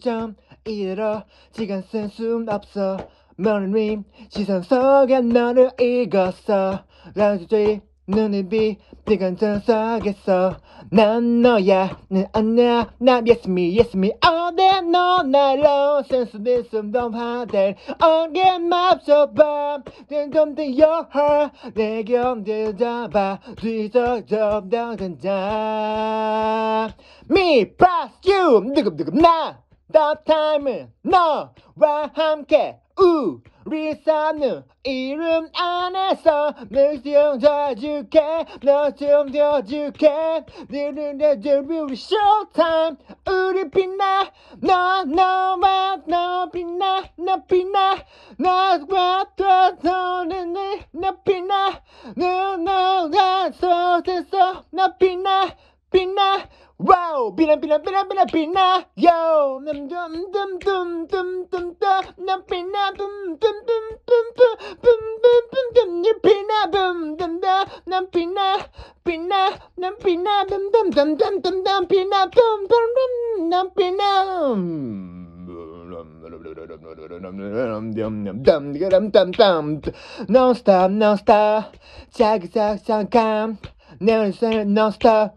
점 이대로 시간 쓸순 없어 머리님 시선 속에 너를 읽었어 라주저히 눈에 비 비건전 서겠어. 난 너야. 는 안나 나 yes me yes me 어데 너 나로 sensitive 좀더 하들. 어게 맙쳐봐. 든든든 your heart 내 경제 잡아. 뒤져져 당근자. Me plus you. 느금느금 나. That time 너와 함께. 우리 사는 이름 안에서 너좀 도와줄게. 너좀 도와줄게. 너는 내들 우리 showtime 우리 빛나. 너 너와 너 빛나. 너 빛나. 너와 또 너는 너 빛나. 너 너가 속에서 너 빛나. 빛나 Wow, bina bina bina bina bina, yo, dum dum dum dum dum dum dum, na bina dum dum dum dum dum dum dum dum dum, na bina dum dum dum, na bina bina na bina dum dum dum dum dum dum bina dum dum dum na bina. No stop, no stop, 자기작잠깐 내 인생은 non-stop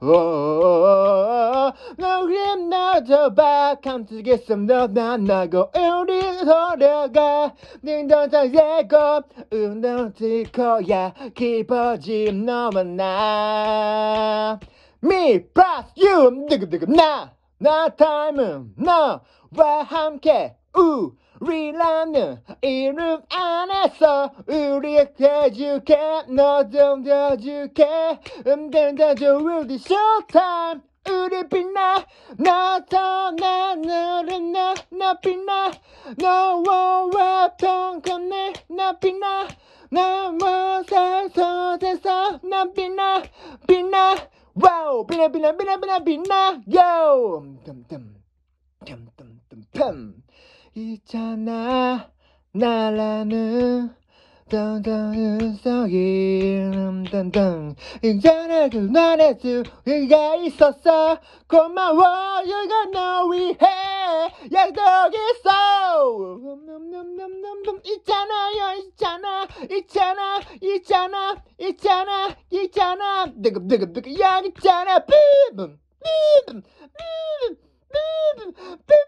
너를 놔줘봐 감추겠음 너난 나고 우리 돌아가 닝동장 예고 운동질 거야 깊어짐 너와 나. Me plus you. 두근두근 나나 타임은 너와 함께. 우 Rilanı irüf anasa Ürükte cüke Nodım da cüke Ömden de cüvüldü showtime Ürüpina Nata na nırına Napina No ova tonkane Napina Namo sen sotesa Napina Pina Wow Pina pina pina pina pina Yo! Dum dum Dum. 있잖아. 나라는 덩덩 속이 덤덩 있잖아 그날의 수가 있었어. 고마워 여기가 너 위해. 약속 있어. 있잖아요 있잖아 있잖아 있잖아 있잖아 있잖아. 뜨겁뜨겁뜨겁 여기 있잖아. 삐쁨 삐쁨 삐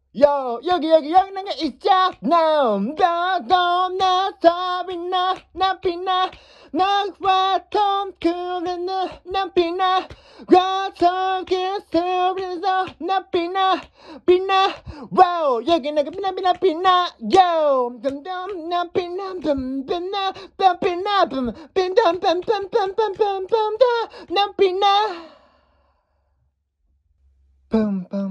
Yo, 여기 여기 여기 난게 있자 난다나 사비나 난피나 나와톰 그래나 난피나 과성기 서비서 난피나 피나 와우 여기 나게 피나 피나 피나 yo 덤덤 난피나 덤덤나 덤피나 덤덤덤덤덤덤덤 난피나 붐붐